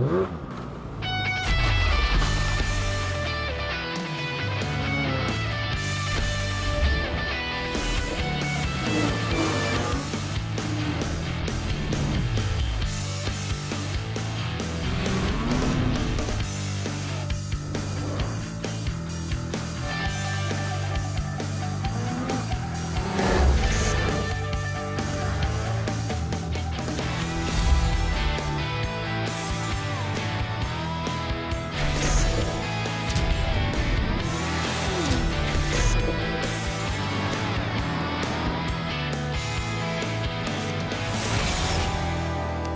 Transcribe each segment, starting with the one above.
Mm-hmm.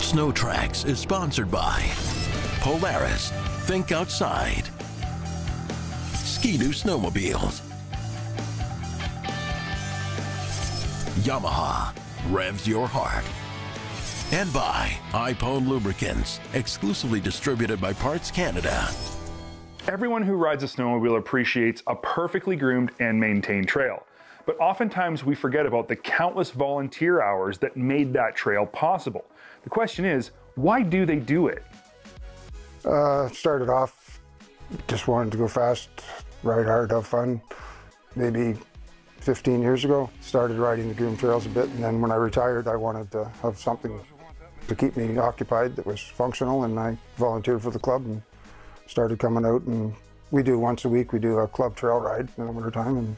Snowtrax is sponsored by Polaris, Think Outside, Ski-Doo Snowmobiles, Yamaha, revs your heart, and by iPone Lubricants, exclusively distributed by Parts Canada. Everyone who rides a snowmobile appreciates a perfectly groomed and maintained trail. But oftentimes we forget about the countless volunteer hours that made that trail possible. The question is, why do they do it? Uh, started off, just wanted to go fast, ride hard, have fun. Maybe 15 years ago, started riding the Groom Trails a bit, and then when I retired, I wanted to have something to keep me occupied that was functional, and I volunteered for the club and started coming out, and we do once a week, we do a club trail ride in the wintertime, and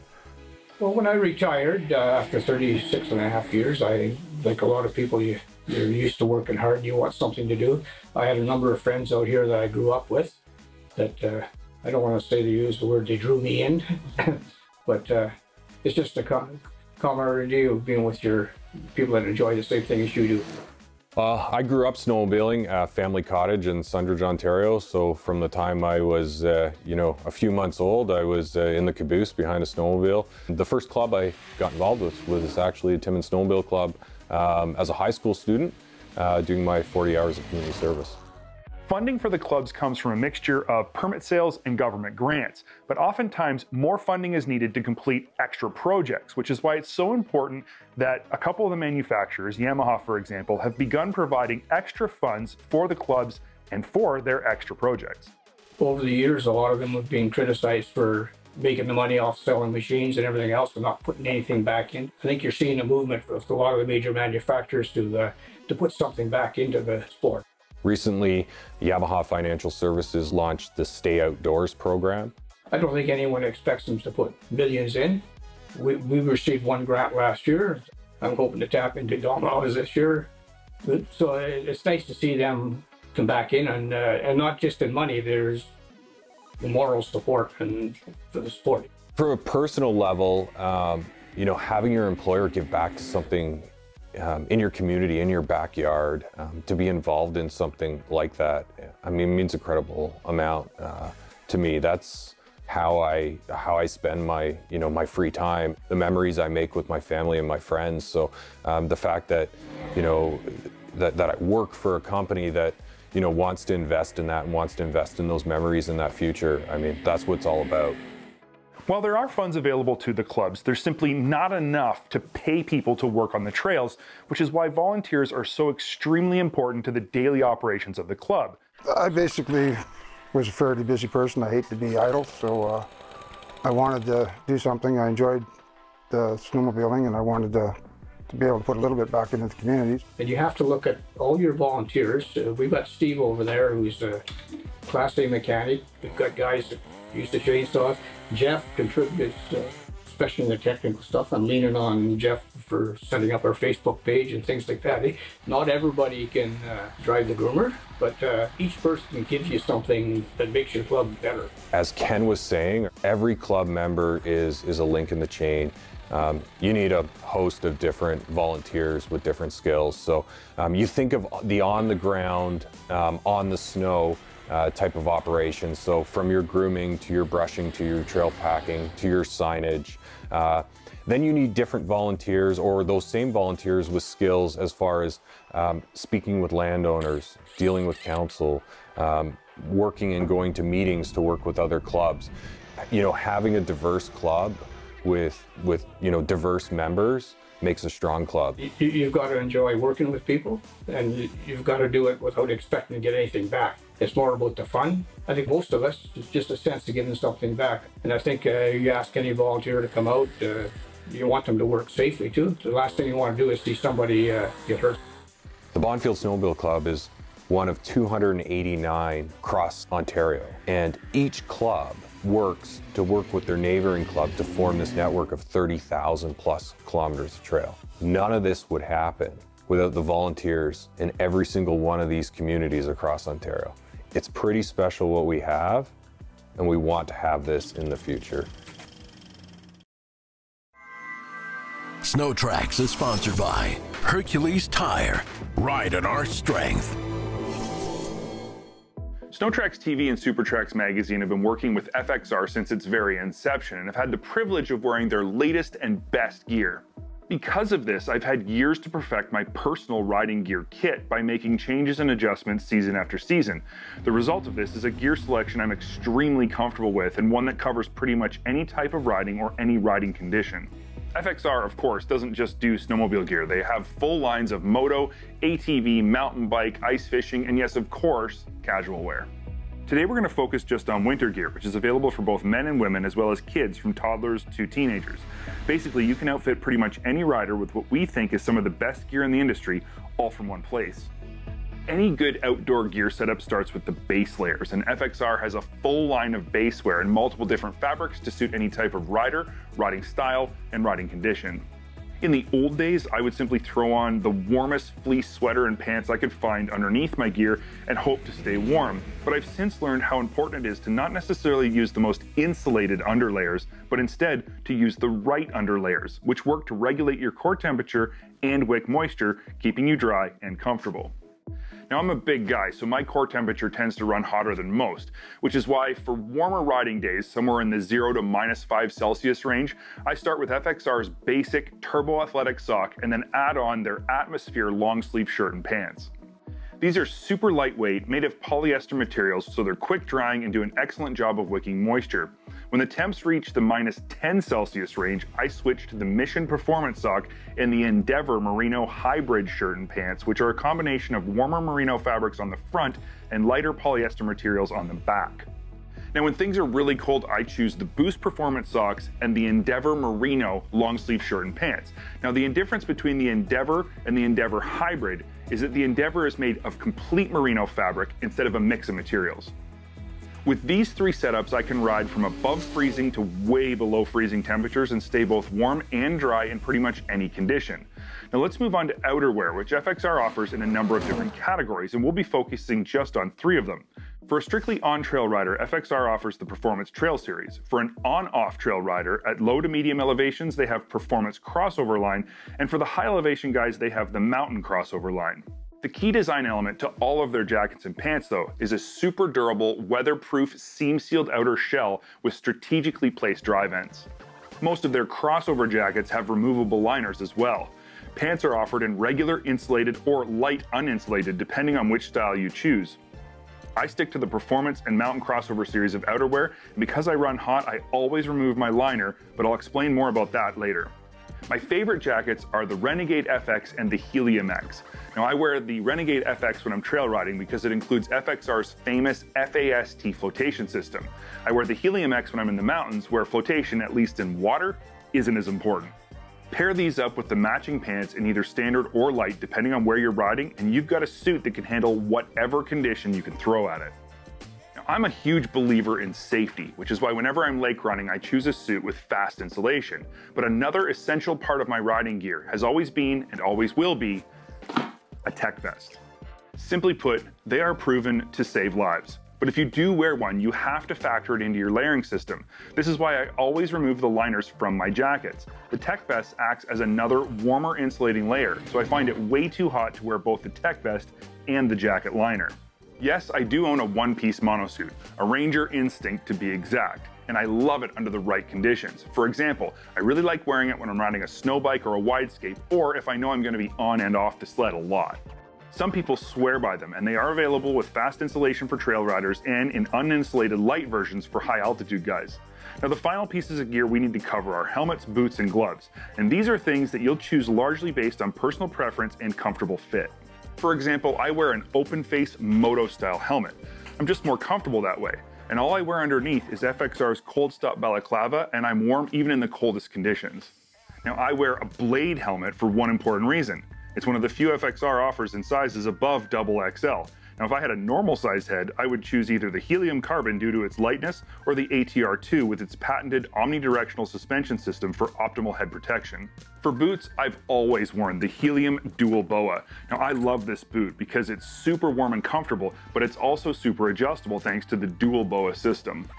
well, when I retired uh, after 36 and a half years, I, like a lot of people, you, you're used to working hard and you want something to do. I had a number of friends out here that I grew up with that uh, I don't want to say to use the word they drew me in, but uh, it's just a com camaraderie of being with your people that enjoy the same thing as you do. Uh, I grew up snowmobiling at Family Cottage in Sundridge, Ontario. So from the time I was, uh, you know, a few months old, I was uh, in the caboose behind a snowmobile. The first club I got involved with was actually the Timmins Snowmobile Club um, as a high school student, uh, doing my 40 hours of community service. Funding for the clubs comes from a mixture of permit sales and government grants, but oftentimes more funding is needed to complete extra projects, which is why it's so important that a couple of the manufacturers, Yamaha for example, have begun providing extra funds for the clubs and for their extra projects. Over the years, a lot of them have been criticized for making the money off selling machines and everything else and not putting anything back in. I think you're seeing a movement with a lot of the major manufacturers to, uh, to put something back into the sport. Recently, Yamaha Financial Services launched the Stay Outdoors program. I don't think anyone expects them to put millions in. We, we received one grant last year. I'm hoping to tap into Domino's this year. So it's nice to see them come back in and, uh, and not just in money, there's the moral support and for the sport. From a personal level, um, you know, having your employer give back to something um, in your community, in your backyard, um, to be involved in something like that, I mean, means incredible amount uh, to me. That's how I how I spend my you know my free time, the memories I make with my family and my friends. So um, the fact that you know that that I work for a company that you know wants to invest in that and wants to invest in those memories and that future. I mean, that's what it's all about. While there are funds available to the clubs, there's simply not enough to pay people to work on the trails, which is why volunteers are so extremely important to the daily operations of the club. I basically was a fairly busy person. I hate to be idle, so uh, I wanted to do something. I enjoyed the snowmobiling and I wanted to, to be able to put a little bit back into the communities. And you have to look at all your volunteers. Uh, we've got Steve over there who's a Class A mechanic. We've got guys that use the chainsaws. Jeff contributes, uh, especially in the technical stuff. I'm leaning on Jeff for setting up our Facebook page and things like that. Not everybody can uh, drive the groomer, but uh, each person gives you something that makes your club better. As Ken was saying, every club member is, is a link in the chain. Um, you need a host of different volunteers with different skills. So um, you think of the on the ground, um, on the snow, uh, type of operation. So from your grooming to your brushing to your trail packing to your signage. Uh, then you need different volunteers or those same volunteers with skills as far as um, speaking with landowners, dealing with council, um, working and going to meetings to work with other clubs. You know, having a diverse club with with you know diverse members makes a strong club. You, have got to enjoy working with people, and you've got to do it without expecting to get anything back. It's more about the fun. I think most of us, it's just a sense of giving something back. And I think uh, you ask any volunteer to come out, uh, you want them to work safely too. The last thing you want to do is see somebody uh, get hurt. The Bonfield Snowmobile Club is one of 289 across Ontario, and each club works to work with their neighboring club to form this network of 30,000 plus kilometers of trail. None of this would happen without the volunteers in every single one of these communities across Ontario. It's pretty special what we have, and we want to have this in the future. Snowtrax is sponsored by Hercules Tire. Ride on our strength. Snowtrax TV and Supertrax magazine have been working with FXR since its very inception and have had the privilege of wearing their latest and best gear. Because of this, I've had years to perfect my personal riding gear kit by making changes and adjustments season after season. The result of this is a gear selection I'm extremely comfortable with and one that covers pretty much any type of riding or any riding condition. FXR, of course, doesn't just do snowmobile gear. They have full lines of moto, ATV, mountain bike, ice fishing, and yes, of course, casual wear. Today we're going to focus just on winter gear, which is available for both men and women as well as kids from toddlers to teenagers. Basically, you can outfit pretty much any rider with what we think is some of the best gear in the industry, all from one place. Any good outdoor gear setup starts with the base layers, and FXR has a full line of base wear in multiple different fabrics to suit any type of rider, riding style, and riding condition. In the old days, I would simply throw on the warmest fleece sweater and pants I could find underneath my gear and hope to stay warm. But I've since learned how important it is to not necessarily use the most insulated underlayers, but instead to use the right underlayers, which work to regulate your core temperature and wick moisture, keeping you dry and comfortable. Now I'm a big guy, so my core temperature tends to run hotter than most, which is why for warmer riding days, somewhere in the 0 to minus 5 Celsius range, I start with FXR's basic Turbo Athletic sock and then add on their Atmosphere long sleeve shirt and pants. These are super lightweight, made of polyester materials, so they're quick drying and do an excellent job of wicking moisture. When the temps reach the minus 10 Celsius range, I switch to the Mission Performance sock and the Endeavor Merino Hybrid shirt and pants, which are a combination of warmer merino fabrics on the front and lighter polyester materials on the back. Now, when things are really cold, I choose the Boost Performance socks and the Endeavor Merino long sleeve shirt and pants. Now, the difference between the Endeavor and the Endeavor Hybrid is that the Endeavor is made of complete merino fabric instead of a mix of materials. With these three setups, I can ride from above freezing to way below freezing temperatures and stay both warm and dry in pretty much any condition. Now let's move on to outerwear, which FXR offers in a number of different categories, and we'll be focusing just on three of them. For a strictly on-trail rider, FXR offers the Performance Trail Series. For an on-off trail rider, at low to medium elevations, they have Performance Crossover Line, and for the high elevation guys, they have the Mountain Crossover Line. The key design element to all of their jackets and pants, though, is a super durable, weatherproof, seam-sealed outer shell with strategically placed dry vents. Most of their crossover jackets have removable liners as well. Pants are offered in regular insulated or light uninsulated, depending on which style you choose. I stick to the Performance and Mountain Crossover series of outerwear, and because I run hot, I always remove my liner, but I'll explain more about that later. My favorite jackets are the Renegade FX and the Helium X. Now I wear the Renegade FX when I'm trail riding because it includes FXR's famous FAST flotation system. I wear the Helium X when I'm in the mountains where flotation, at least in water, isn't as important. Pair these up with the matching pants in either standard or light depending on where you're riding and you've got a suit that can handle whatever condition you can throw at it. I'm a huge believer in safety, which is why whenever I'm lake running, I choose a suit with fast insulation. But another essential part of my riding gear has always been and always will be a tech vest. Simply put, they are proven to save lives. But if you do wear one, you have to factor it into your layering system. This is why I always remove the liners from my jackets. The tech vest acts as another warmer insulating layer, so I find it way too hot to wear both the tech vest and the jacket liner. Yes, I do own a one-piece monosuit, a Ranger Instinct to be exact, and I love it under the right conditions. For example, I really like wearing it when I'm riding a snow bike or a widescape, or if I know I'm gonna be on and off the sled a lot. Some people swear by them, and they are available with fast insulation for trail riders and in uninsulated light versions for high altitude guys. Now the final pieces of gear we need to cover are helmets, boots, and gloves, and these are things that you'll choose largely based on personal preference and comfortable fit. For example, I wear an open face moto style helmet. I'm just more comfortable that way. And all I wear underneath is FXR's Cold Stop Balaclava, and I'm warm even in the coldest conditions. Now, I wear a blade helmet for one important reason. It's one of the few FXR offers in sizes above double XL, now, if I had a normal sized head, I would choose either the Helium Carbon due to its lightness or the ATR2 with its patented omnidirectional suspension system for optimal head protection. For boots, I've always worn the Helium Dual Boa. Now, I love this boot because it's super warm and comfortable, but it's also super adjustable thanks to the Dual Boa system.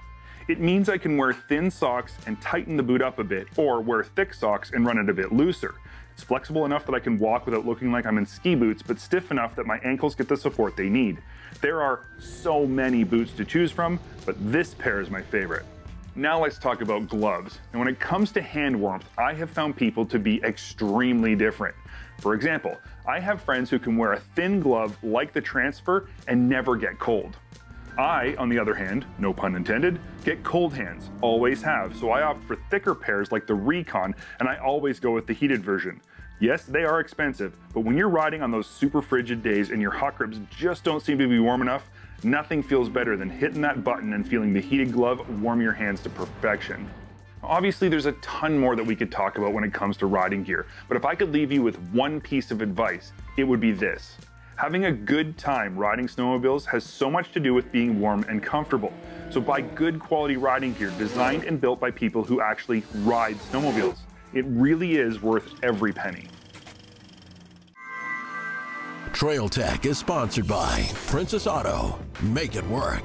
It means I can wear thin socks and tighten the boot up a bit, or wear thick socks and run it a bit looser. It's flexible enough that I can walk without looking like I'm in ski boots, but stiff enough that my ankles get the support they need. There are so many boots to choose from, but this pair is my favorite. Now let's talk about gloves. And when it comes to hand warmth, I have found people to be extremely different. For example, I have friends who can wear a thin glove like the Transfer and never get cold. I, on the other hand, no pun intended, get cold hands, always have, so I opt for thicker pairs like the Recon, and I always go with the heated version. Yes, they are expensive, but when you're riding on those super frigid days and your hot grips just don't seem to be warm enough, nothing feels better than hitting that button and feeling the heated glove warm your hands to perfection. Obviously, there's a ton more that we could talk about when it comes to riding gear, but if I could leave you with one piece of advice, it would be this. Having a good time riding snowmobiles has so much to do with being warm and comfortable. So buy good quality riding gear designed and built by people who actually ride snowmobiles. It really is worth every penny. Trail Tech is sponsored by Princess Auto. Make it work.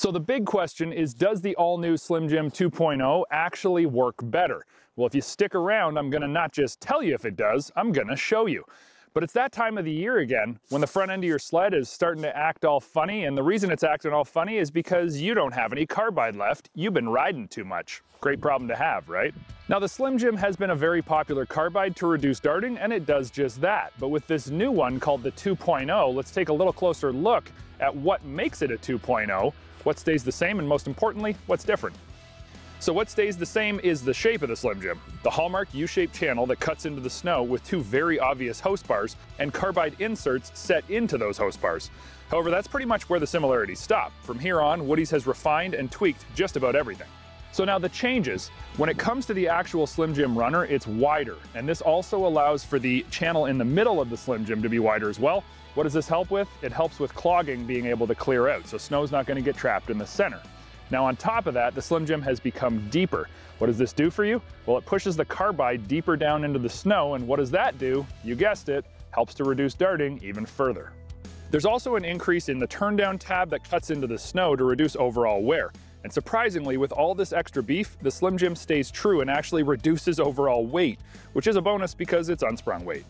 So the big question is, does the all-new Slim Jim 2.0 actually work better? Well, if you stick around, I'm gonna not just tell you if it does, I'm gonna show you. But it's that time of the year again when the front end of your sled is starting to act all funny. And the reason it's acting all funny is because you don't have any carbide left. You've been riding too much. Great problem to have, right? Now the Slim Jim has been a very popular carbide to reduce darting and it does just that. But with this new one called the 2.0, let's take a little closer look at what makes it a 2.0 what stays the same, and most importantly, what's different? So what stays the same is the shape of the Slim Jim. The hallmark U-shaped channel that cuts into the snow with two very obvious host bars and carbide inserts set into those host bars. However, that's pretty much where the similarities stop. From here on, Woody's has refined and tweaked just about everything. So now the changes. When it comes to the actual Slim Jim runner, it's wider, and this also allows for the channel in the middle of the Slim Jim to be wider as well, what does this help with? It helps with clogging being able to clear out, so snow's not gonna get trapped in the center. Now on top of that, the Slim Jim has become deeper. What does this do for you? Well, it pushes the carbide deeper down into the snow, and what does that do? You guessed it, helps to reduce darting even further. There's also an increase in the turn down tab that cuts into the snow to reduce overall wear. And surprisingly, with all this extra beef, the Slim Jim stays true and actually reduces overall weight, which is a bonus because it's unsprung weight.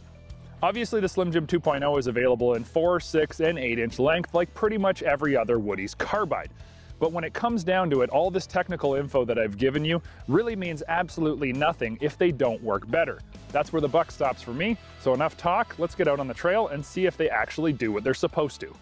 Obviously, the Slim Jim 2.0 is available in 4, 6, and 8 inch length like pretty much every other Woody's carbide. But when it comes down to it, all this technical info that I've given you really means absolutely nothing if they don't work better. That's where the buck stops for me, so enough talk, let's get out on the trail and see if they actually do what they're supposed to.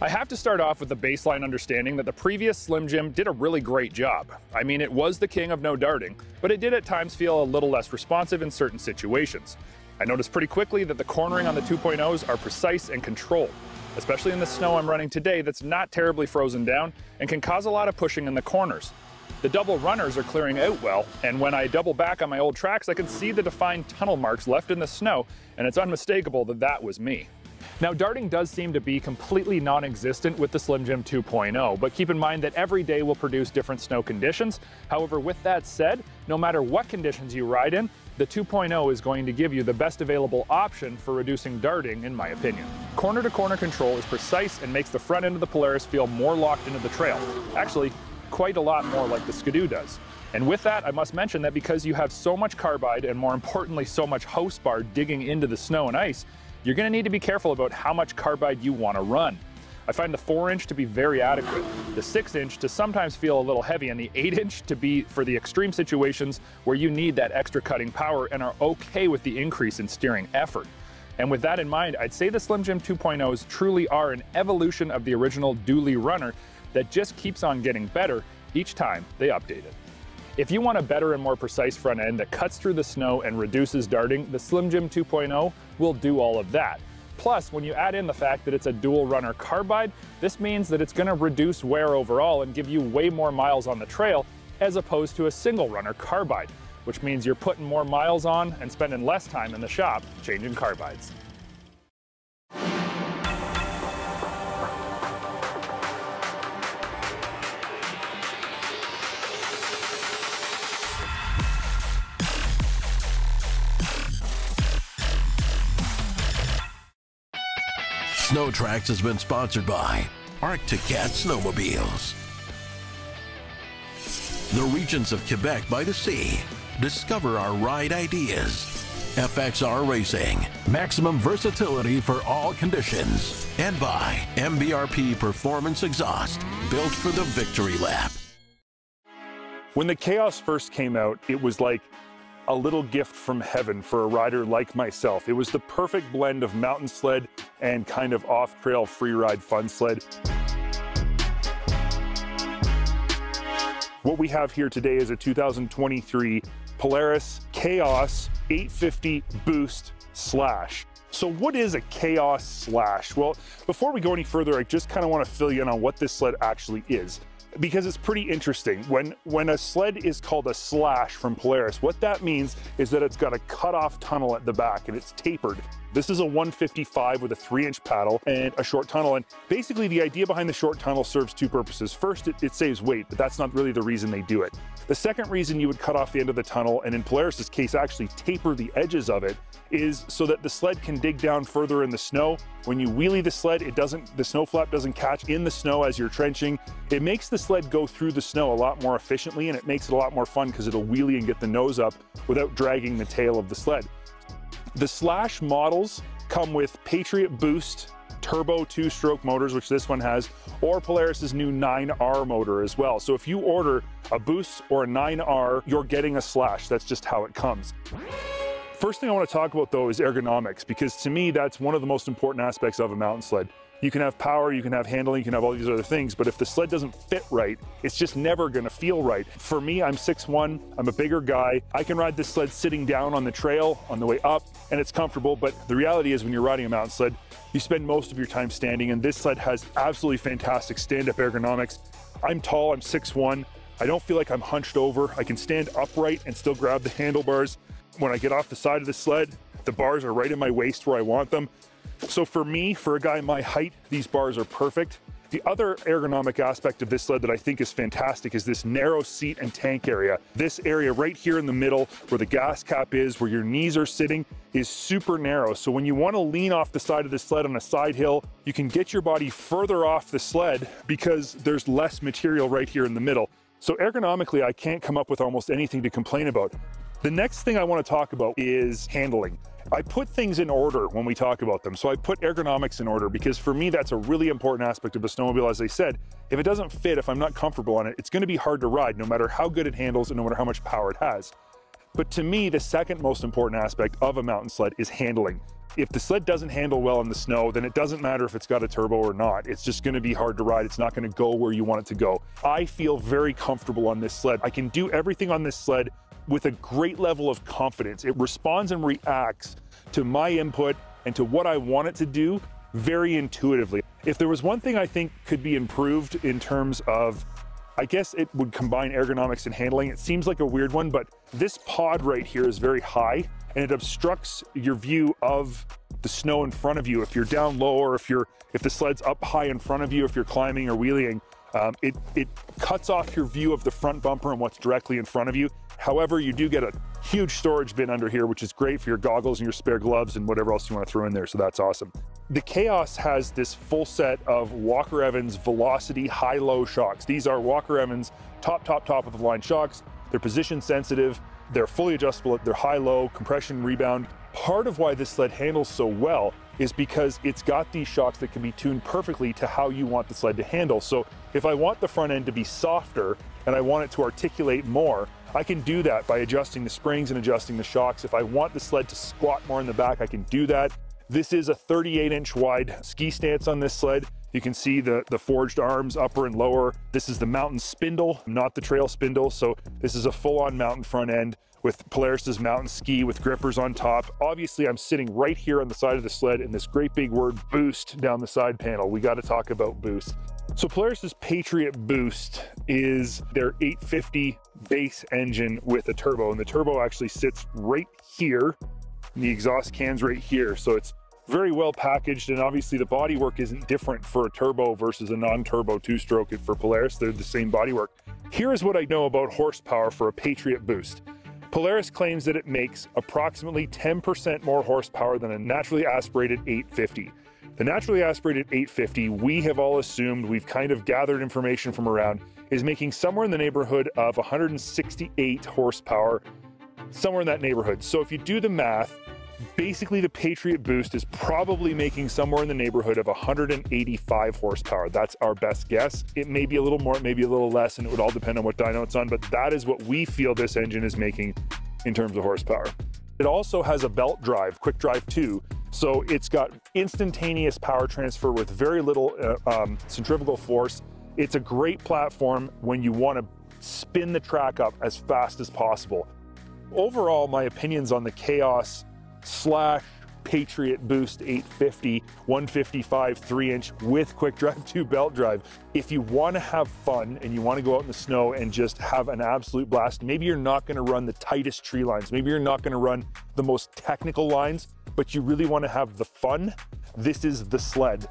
I have to start off with the baseline understanding that the previous Slim Jim did a really great job. I mean, it was the king of no darting, but it did at times feel a little less responsive in certain situations. I noticed pretty quickly that the cornering on the 2.0s are precise and controlled, especially in the snow I'm running today that's not terribly frozen down and can cause a lot of pushing in the corners. The double runners are clearing out well, and when I double back on my old tracks, I can see the defined tunnel marks left in the snow, and it's unmistakable that that was me. Now, darting does seem to be completely non-existent with the Slim Jim 2.0, but keep in mind that every day will produce different snow conditions. However, with that said, no matter what conditions you ride in, the 2.0 is going to give you the best available option for reducing darting, in my opinion. Corner-to-corner -corner control is precise and makes the front end of the Polaris feel more locked into the trail. Actually, quite a lot more like the Ski-Doo does. And with that, I must mention that because you have so much carbide and more importantly, so much host bar digging into the snow and ice, you're gonna need to be careful about how much carbide you wanna run. I find the 4 inch to be very adequate, the 6 inch to sometimes feel a little heavy, and the 8 inch to be for the extreme situations where you need that extra cutting power and are okay with the increase in steering effort. And with that in mind, I'd say the Slim Jim 2.0s truly are an evolution of the original dually runner that just keeps on getting better each time they update it. If you want a better and more precise front end that cuts through the snow and reduces darting, the Slim Jim 2.0 will do all of that. Plus, when you add in the fact that it's a dual runner carbide, this means that it's gonna reduce wear overall and give you way more miles on the trail as opposed to a single runner carbide, which means you're putting more miles on and spending less time in the shop changing carbides. Snowtrax has been sponsored by Arctic Cat Snowmobiles. The regions of Quebec by the sea. Discover our ride ideas. FXR Racing. Maximum versatility for all conditions. And by MBRP Performance Exhaust. Built for the victory lap. When the Khaos first came out, it was like a little gift from heaven for a rider like myself. It was the perfect blend of mountain sled and kind of off-trail free ride fun sled. What we have here today is a 2023 Polaris Khaos 850 Boost Slash. So what is a Khaos Slash? Well, before we go any further, I just kind of want to fill you in on what this sled actually is because it's pretty interesting. When, when a sled is called a slash from Polaris, what that means is that it's got a cut-off tunnel at the back and it's tapered. This is a 155 with a three inch paddle and a short tunnel. And basically the idea behind the short tunnel serves two purposes. First, it, it, saves weight, but that's not really the reason they do it. The second reason you would cut off the end of the tunnel, and in Polaris's case, actually taper the edges of it, is so that the sled can dig down further in the snow. When you wheelie the sled, it doesn't, the snow flap doesn't catch in the snow as you're trenching. It makes the sled go through the snow a lot more efficiently and it makes it a lot more fun because it'll wheelie and get the nose up without dragging the tail of the sled. The Slash models come with Patriot Boost turbo two-stroke motors, which this one has, or Polaris's new 9R motor as well. So if you order a Boost or a 9R, you're getting a Slash. That's just how it comes. First thing I want to talk about though is ergonomics, because to me, that's one of the most important aspects of a mountain sled. You can have power, you can have handling, you can have all these other things, but if the sled doesn't fit right, it's just never gonna feel right. For me, I'm 6'1", I'm a bigger guy. I can ride this sled sitting down on the trail on the way up, and it's comfortable, but the reality is when you're riding a mountain sled, you spend most of your time standing, and this sled has absolutely fantastic stand-up ergonomics. I'm tall, I'm 6'1", I don't feel like I'm hunched over. I can stand upright and still grab the handlebars. When I get off the side of the sled, the bars are right in my waist where I want them. So for me, for a guy my height, these bars are perfect. The other ergonomic aspect of this sled that I think is fantastic is this narrow seat and tank area. This area right here in the middle where the gas cap is, where your knees are sitting, is super narrow. So when you want to lean off the side of the sled on a side hill, you can get your body further off the sled because there's less material right here in the middle. So ergonomically, I can't come up with almost anything to complain about. The next thing I want to talk about is handling. I put things in order when we talk about them. So I put ergonomics in order because for me, that's a really important aspect of a snowmobile. As I said, if it doesn't fit, if I'm not comfortable on it, it's gonna be hard to ride no matter how good it handles and no matter how much power it has. But to me, the second most important aspect of a mountain sled is handling. If the sled doesn't handle well in the snow, then it doesn't matter if it's got a turbo or not. It's just gonna be hard to ride. It's not gonna go where you want it to go. I feel very comfortable on this sled. I can do everything on this sled with a great level of confidence. It responds and reacts to my input and to what I want it to do very intuitively. If there was one thing I think could be improved in terms of, I guess it would combine ergonomics and handling. It seems like a weird one, but this pod right here is very high and it obstructs your view of the snow in front of you. If you're down low or if you're if the sled's up high in front of you, if you're climbing or wheeling, um, it, it cuts off your view of the front bumper and what's directly in front of you. However, you do get a huge storage bin under here, which is great for your goggles and your spare gloves and whatever else you want to throw in there. So that's awesome. The Khaos has this full set of Walker Evans Velocity high-low shocks. These are Walker Evans top, top, top of the line shocks. They're position sensitive. They're fully adjustable. They're high-low, compression, rebound. Part of why this sled handles so well is because it's got these shocks that can be tuned perfectly to how you want the sled to handle. So if I want the front end to be softer and I want it to articulate more, I can do that by adjusting the springs and adjusting the shocks. If I want the sled to squat more in the back, I can do that. This is a 38 inch wide ski stance on this sled. You can see the, the forged arms upper and lower. This is the mountain spindle, not the trail spindle. So this is a full on mountain front end with Polaris's mountain ski with grippers on top. Obviously, I'm sitting right here on the side of the sled and this great big word boost down the side panel. We got to talk about boost. So Polaris's Patriot Boost is their 850 base engine with a turbo, and the turbo actually sits right here. The exhaust can's right here, so it's very well packaged, and obviously the bodywork isn't different for a turbo versus a non-turbo two-stroke for Polaris. They're the same bodywork. Here is what I know about horsepower for a Patriot Boost. Polaris claims that it makes approximately 10% more horsepower than a naturally aspirated 850. The naturally aspirated 850, we have all assumed, we've kind of gathered information from around, is making somewhere in the neighborhood of 168 horsepower, somewhere in that neighborhood. So if you do the math, basically the Patriot Boost is probably making somewhere in the neighborhood of 185 horsepower. That's our best guess. It may be a little more, it may be a little less, and it would all depend on what dyno it's on, but that is what we feel this engine is making in terms of horsepower. It also has a belt drive, quick drive 2, so it's got instantaneous power transfer with very little uh, um, centrifugal force. It's a great platform when you want to spin the track up as fast as possible. Overall, my opinions on the Khaos slash Patriot Boost 850, 155 3 inch with quick drive 2 belt drive. If you want to have fun and you want to go out in the snow and just have an absolute blast, maybe you're not going to run the tightest tree lines, maybe you're not going to run the most technical lines, but you really want to have the fun, this is the sled